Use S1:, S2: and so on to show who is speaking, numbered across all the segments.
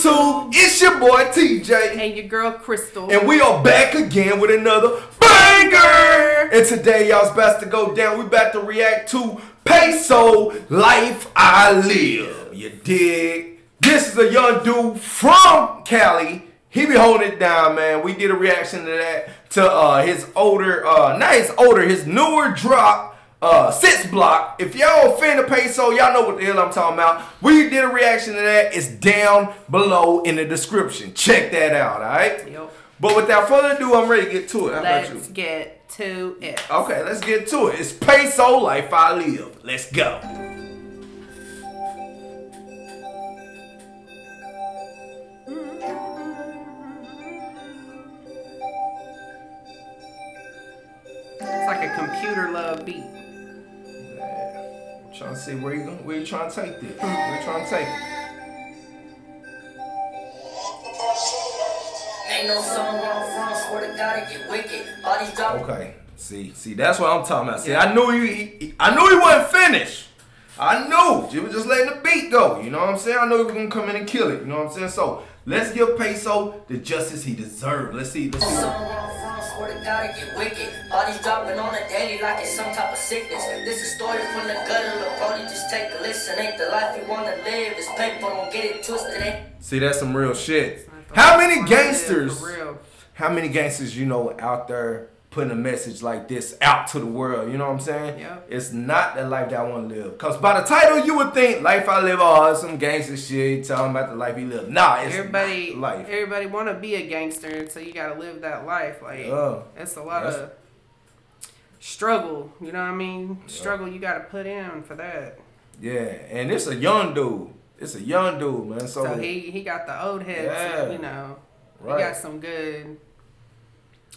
S1: YouTube? It's your boy TJ.
S2: And your girl Crystal.
S1: And we are back again with another banger. And today, y'all's about to go down. We about to react to Peysoh Life I Live. You dig? This is a young dude from Cali. He be holding it down, man. We did a reaction to that to uh, his older, uh, not his older, his newer drop uh, six block. If y'all fan of Peysoh, y'all know what the hell I'm talking about. We did a reaction to that. It's down below in the description. Check that out, all right?
S2: Yep.
S1: But without further ado, I'm ready to get to it. How
S2: Let's
S1: about you?
S2: get to it.
S1: Okay, let's get to it. It's Peysoh life I live. Let's go.
S2: It's like a computer love beat.
S1: See where you going. Where you trying to take this? Where you trying to take it?
S3: Ain't no song where I'm swear to God it get wicked. Bodies drop.
S1: Okay. See, see, that's what I'm talking about. See, I knew he, he- I knew he wasn't finished. I knew. He was just letting the beat go. You know what I'm saying? I knew he was gonna come in and kill it. You know what I'm saying? So let's give Peysoh the justice he deserved. Let's see. Let's see.
S3: Song swear to God it get wicked. Bodies dropping on a daily like it's some type of sickness. This is story from the gutter, look, Brody, just take a listen. Ain't the life you wanna live, it's paper, don't get it twisted. Ain't
S1: See, that's some real shit. How many gangsters? How many gangsters you know out there putting a message like this out to the world? You know what I'm saying?
S2: Yeah.
S1: It's not the life that I want to live. Cause by the title, you would think life I live. Oh, it's some gangster shit talking about the life he lived. Nah, it's
S2: Everybody,
S1: life.
S2: everybody want to be a gangster, so you gotta live that life. Like
S1: Yeah.
S2: it's a lot
S1: That's-
S2: of struggle. You know what I mean? Struggle you gotta put in for that.
S1: Yeah, and it's a young dude. It's a young dude, man. So,
S2: So he he got the old heads.
S1: Yeah.
S2: You know,
S1: Right.
S2: he got some good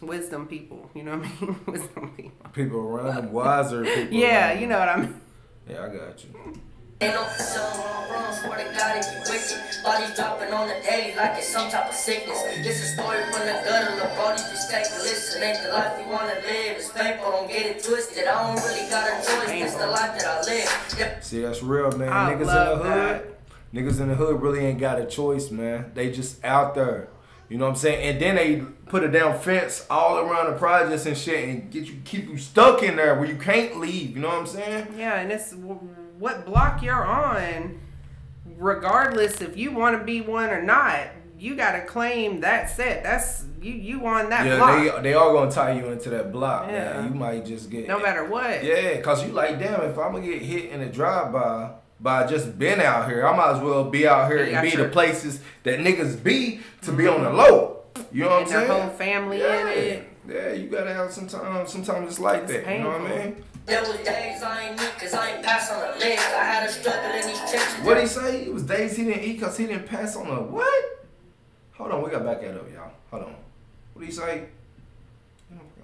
S2: wisdom people. You know what I mean? wisdom people.
S1: people around him, wiser people.
S2: Yeah, you know what I mean.
S1: Yeah, I got you.
S3: Ain't no song where I'm from, swear to God it get wicked. Bodies dropping on the daily like it's some type of sickness. This is story from the gutter, look, Brody, just take a listen. Ain't the life you wanna live, it's paper, don't get it twisted. I don't really got a choice, it's the life that I live. Yeah.
S1: See, that's real, man.
S2: I
S1: Niggas
S2: love
S1: in the hood,
S2: that.
S1: niggas in the hood really ain't got a choice, man. They just out there. You know what I'm saying? And then they put a damn fence all around the projects and shit and get you keep you stuck in there where you can't leave. You know what I'm saying?
S2: Yeah, and it's what block you're on, regardless if you want to be one or not. You gotta claim that set. That's you. You on that
S1: yeah,
S2: block,
S1: they they all gonna tie you into that block.
S2: Yeah.
S1: Man. You might just get
S2: no matter what.
S1: Yeah, cause you like, damn, if I'm gonna get hit in a drive by by just being out here, I might as well be out here
S2: You
S1: and be
S2: your-
S1: the places that niggas be to be on the mm-hmm. low. You know what I'm
S2: their
S1: saying?
S2: whole family in
S1: yeah.
S2: it.
S1: Yeah, you gotta have sometimes sometimes it's like
S2: It's
S1: that. You know what I mean?
S3: There was days I ain't eat cause I ain't pass on the legs. I had to struggle in these trenches.
S1: What he say? It was days he didn't eat cause he didn't pass on a what? Hold on, we gotta back that up, y'all. Hold on. What do you say?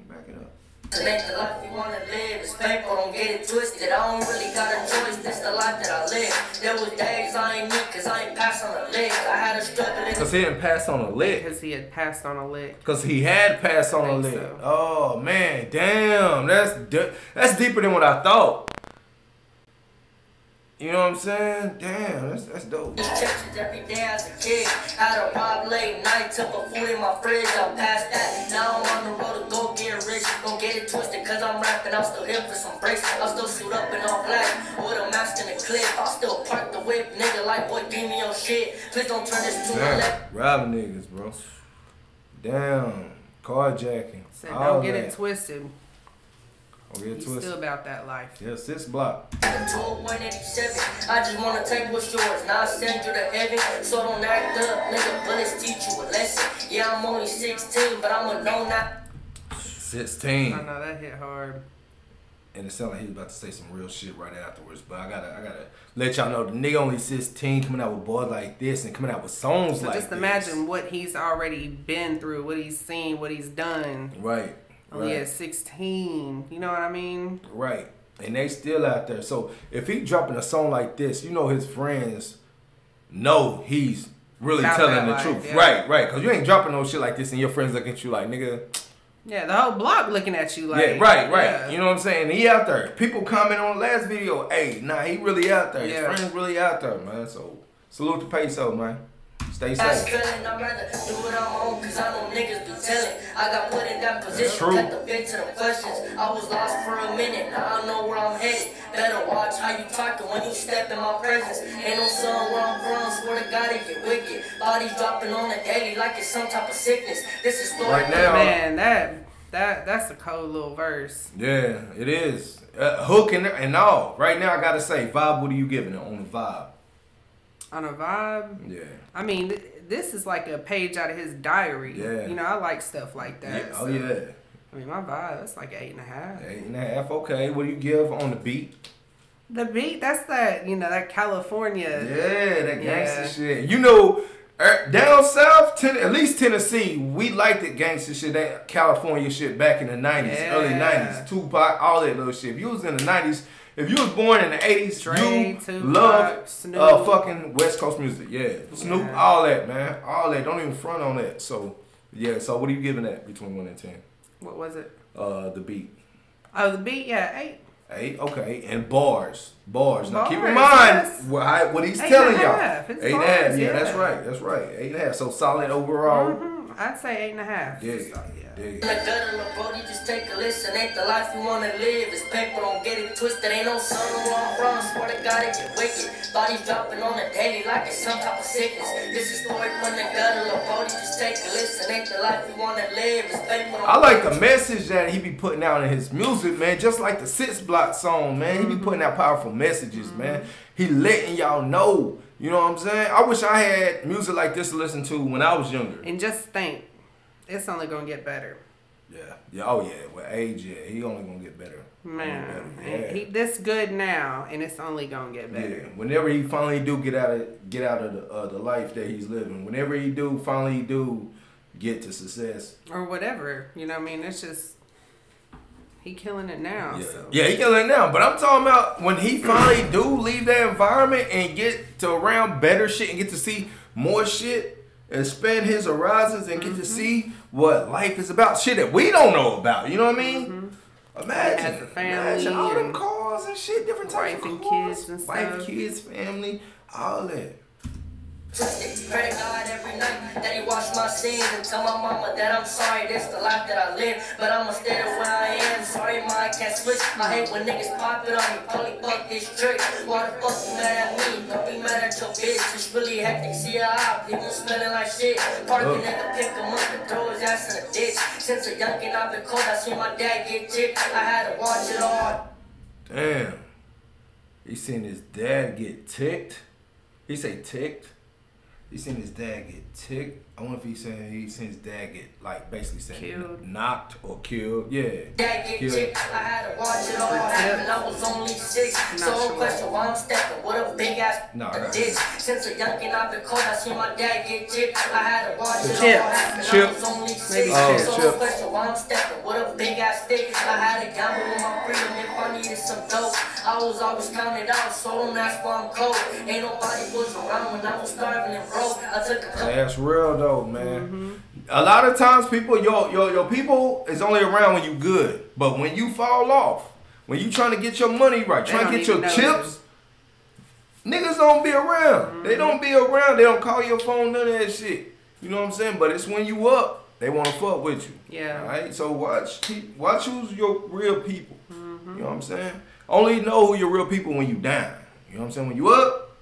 S1: Back it up.
S3: And ain't the life you wanna live, it's paper, don't get it twisted. I don't really got a choice, this the life that I live. There was days I ain't eat cause I ain't pass on the legs. I had to struggle in
S1: Cause he didn't pass on a lick.
S2: Because he had passed on a lick.
S1: Cause he had passed on a
S2: Think
S1: lick.
S2: so.
S1: Oh man, damn, that's that's deeper than what I thought. You know what I'm saying? Damn, that's that's dope.
S3: these trenches every day as a kid. Had a rob late night, took a food in my fridge, I'm past that. Now I'm on the road to go get rich. Don't get it twisted cause I'm rapping, I'm still here for some breaks. I'll still suit up in all black with a mask and a clip. I'll still park the whip, nigga, like boy, give me your shit. Please don't turn this to my left.
S1: Damn, robbing niggas, bro. Damn, carjacking.
S2: Said
S1: all
S2: don't get
S1: that.
S2: it twisted.
S1: Don't get
S2: He's
S1: twisted.
S2: still about that life.
S1: Yeah, six block.
S3: To a 187. I just wanna take what's yours. Now I send you to heaven. So don't act up, nigga. Bullets teach you a lesson. Yeah, I'm only 16, but I'm a know not.
S1: Sixteen.
S2: I know that hit hard.
S1: And it sounded like he was about to say some real shit right afterwards. But I gotta I gotta let y'all know the nigga only 16 coming out with boys like this and coming out with songs
S2: So
S1: like
S2: just
S1: this.
S2: imagine what he's already been through, what he's seen, what he's done.
S1: Right.
S2: Oh, Only
S1: right.
S2: at 16. You know what I mean?
S1: Right. And they still out there. So if he dropping a song like this, you know his friends know he's really
S2: About
S1: telling the
S2: life,
S1: truth.
S2: yeah.
S1: Right, right. Cause you ain't dropping no shit like this and your friends looking at you like, nigga.
S2: Yeah, the whole block looking at you like.
S1: yeah, right, right.
S2: yeah.
S1: You know what I'm saying? He out there. People comment on the last video, hey, nah, he really out there.
S2: Yeah.
S1: His friends really out there, man. So salute to Peysoh, man. Stay
S3: That's
S1: safe.
S3: feeling, I'd rather do it on my own, cause I know niggas be telling. I got put in that position,
S1: true.
S3: got the bit to the questions. I was lost for a minute, now I know where I'm headed. Better watch how you talking when you step in my presence. Ain't no sun where I'm from, swear to God it get wicked. Bodies dropping on the daily like it's some type of sickness. This is story
S1: Right now,
S2: Man, that that that's a cold little verse.
S1: yeah, it is. Uh, hook and, and all. Right now, I gotta say, vibe. What are you giving it on the vibe?
S2: On a vibe.
S1: Yeah.
S2: I mean, th- this is like a page out of his diary.
S1: Yeah.
S2: You know, I like stuff like that.
S1: yeah. Oh
S2: so,
S1: yeah.
S2: I mean, my vibe, that's like eight and a half.
S1: Eight and a half. Okay. What do you give on the beat?
S2: The beat, that's that, you know, that California.
S1: Yeah, that gangster
S2: Yeah.
S1: shit. You know, er, down south, ten, at least Tennessee, we liked the gangster shit, that California shit back in the nineties, early nineties, Tupac, all that little shit. If you was in the nineties, if you was born in the eighties,
S2: Dre,
S1: you
S2: Tupac,
S1: love
S2: Snoop.
S1: uh, fucking West Coast music. Yeah, Snoop,
S2: Yeah.
S1: all that, man, all that. Don't even front on that. So, yeah. So, what are you giving that between one and ten?
S2: What was it?
S1: Uh, the beat.
S2: Oh, the beat, yeah, eight.
S1: Eight, okay, and bars, bars. Now keep in mind
S2: yes.
S1: what, I, what he's
S2: Eight
S1: telling y'all.
S2: half. It's
S1: Eight and a half,
S2: bars,
S1: yeah, that's right, that's right. Eight and a half. So solid overall.
S2: hmm I'd say eight and a half.
S1: Yeah,
S2: So, yeah.
S1: Yeah.
S3: In the gutter, little brody, just take a listen. Ain't the life you wanna live. It's paper, don't get it twisted. Ain't no sun where I'm from. Swear to God, it get wicked. Bodies dropping on the daily like it's some type of sickness. This is story from the gutter, little brody, just take a listen. Ain't the life you wanna live. It's paper, don't
S1: I like the message that he be putting out in his music, man. Just like the Six Block song, man. He be mm-hmm. putting out powerful messages, man. Mm-hmm. He letting y'all know. You know what I'm saying? I wish I had music like this to listen to when I was younger.
S2: And just think, it's only gonna get better.
S1: Yeah, yeah, oh yeah. With age, yeah, he only gonna get better.
S2: Man,
S1: Yeah.
S2: he this good now, and it's only gonna get better.
S1: Yeah, whenever he finally do get out of get out of the uh, the life that he's living, whenever he do finally do get to success,
S2: Or whatever, you know. what I mean, it's just he killing it now.
S1: yeah,
S2: So.
S1: yeah, he killing it now. But I'm talking about when he finally do leave that environment and get to around better shit and get to see more shit expand his horizons and get
S2: Mm-hmm.
S1: to see what life is about, shit that we don't know about. You know what I mean? Imagine,
S2: Has a family
S1: imagine all them
S2: and
S1: cars and shit, different types
S2: wife
S1: of
S2: and
S1: cars,
S2: kids and
S1: wife,
S2: stuff.
S1: kids, family, all that.
S3: twisted. Pray to God every night that He wash my sins and tell my mama that I'm sorry. This the life that I live, but I'ma stay the way I Sorry, can't switch. I hate when niggas pop it on me. Probably fuck this trick. Why the fuck you mad at me? Don't be mad at your bitch. It's really hectic. See her out, people smelling like shit. Park a
S1: Oh.
S3: nigga, pick him up and throw his ass in a ditch. Since a youngin' I've been cold, I seen my dad get ticked. I had to watch it all.
S1: Damn. He seen his dad get ticked. He say ticked. He seen his dad get ticked. I wonder if he saying he seen his dad get like basically saying
S2: Killed.
S1: knocked or killed. Yeah.
S3: Dad get
S1: Killed.
S3: ticked. I had to watch it all happen. I was only six.
S2: Not
S3: So
S2: sure.
S3: question why I'm stepping with a big ass
S1: Nah, I got.
S3: Since a youngin' I've been cold, I seen my dad get tipped. I had to watch it all
S2: Chips.
S3: happen. I was only
S2: Maybe
S3: six.
S1: Oh,
S3: so
S1: chips.
S3: don't question why I'm stepping with a big ass stick. I had to gamble with my freedom if I needed some dope. I was always counted out, so don't ask why I'm cold. Ain't nobody was around when I was starving and broke. I took a.
S1: That's real though, man.
S2: Mm-hmm.
S1: A lot of times people, your your your people is only around when you good, but when you fall off, when you trying to get your money right,
S2: They
S1: trying to get your
S2: even
S1: chips, niggas don't be around. They don't be around. They don't call your phone, none of that shit. You know what I'm saying? But it's when you up, they want to fuck with you.
S2: Yeah.
S1: All right. So watch, keep, watch who's your real people. You know what I'm saying? Only know who your real people when you down. You know what I'm saying? When you up,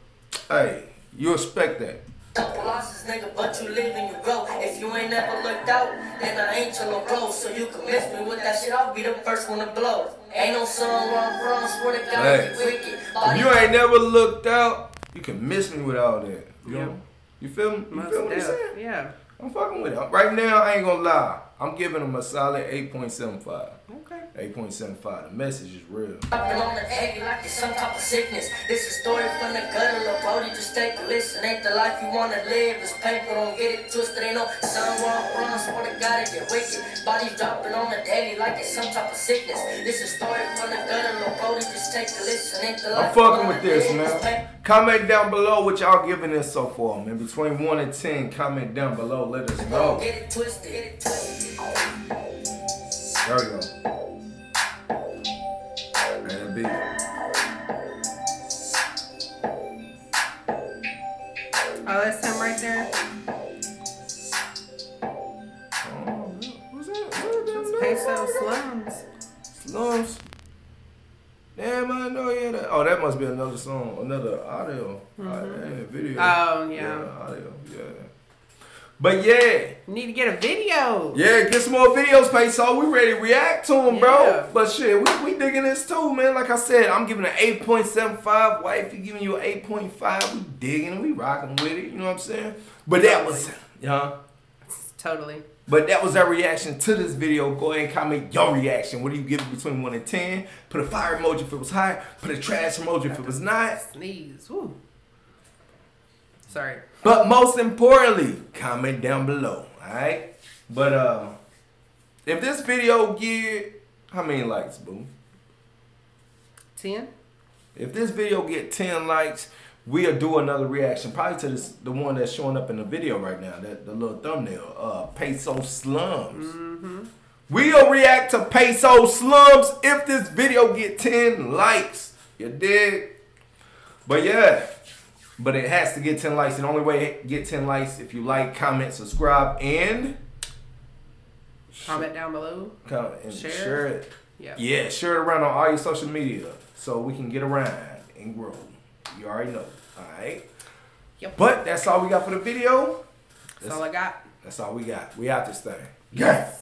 S1: hey, you expect that.
S3: Couple losses, nigga, but you live and you grow. If you ain't never looked out, then I ain't your little bro. So you can miss me with that shit, I'll be the first one to blow. Ain't no sun where I'm from, swear to God,
S1: Hey.
S3: it's wicked.
S1: If you ain't never looked out, you can miss me with all that. You
S2: Yep.
S1: know? You feel me? You
S2: Most
S1: feel what I'm saying?
S2: Yeah.
S1: I'm fucking with it. Right now, I ain't gonna lie. I'm giving them a solid 8.75.
S2: Okay.
S1: 8.75. The message is real.
S3: Dropping on the daily like it's some type of sickness. This is story from the gutter, little brody. Just take a listen. Ain't the life you wanna live. It's paper, don't get it twisted. Ain't no sun where I'm from. Swear to God, it get wicked. Bodies dropping on the daily like it's some type of sickness. This is story from the gutter, little brody. Just take a listen. Ain't the life
S1: I'm fucking with this, man. Comment down below what y'all giving this so far, man. Between 1 and 10, comment down below. Let us know.
S3: get it twisted. Get it twisted.
S1: There we go. And it be.
S2: Oh, that's him right there?
S1: Oh, who's that? Who's that?
S2: Peysoh slums.
S1: Slums. Damn, I know yeah. That. Oh, that must be another song, another audio, uh, ain't a video.
S2: Oh, yeah.
S1: audio, yeah. But yeah,
S2: Need to get a video.
S1: yeah, get some more videos, Peysoh. We ready to react to them, bro.
S2: Yeah.
S1: But shit, we, we digging this too, man. Like I said, I'm giving an 8.75. Wifey giving you an 8.5. We digging. We rocking with it. You know what I'm saying? But that was, yeah.
S2: Totally.
S1: But that was our reaction to this video. Go ahead and comment your reaction. What do you give it between 1 and 10? Put a fire emoji if it was high. Put a trash emoji if it was not.
S2: Sneeze. Woo. Sorry.
S1: But most importantly, comment down below. Alright? But uh if this video get how many likes, boo?
S2: 10?
S1: If this video get 10 likes, we'll do another reaction. Probably to this the one that's showing up in the video right now, that the little thumbnail. Uh Peysoh Slums. We'll react to Peysoh Slums if this video get 10 likes. You dig? But yeah. But it has to get 10 likes. The only way to get 10 likes if you like, comment, subscribe, and
S2: Comment down below.
S1: comment and
S2: Share.
S1: share it.
S2: Yeah.
S1: Yeah, share it around on all your social media so we can get around and grow. You already know. Alright.
S2: Yep.
S1: But that's all we got for the video.
S2: That's all I got.
S1: That's all we got. We out this thing. Yeah.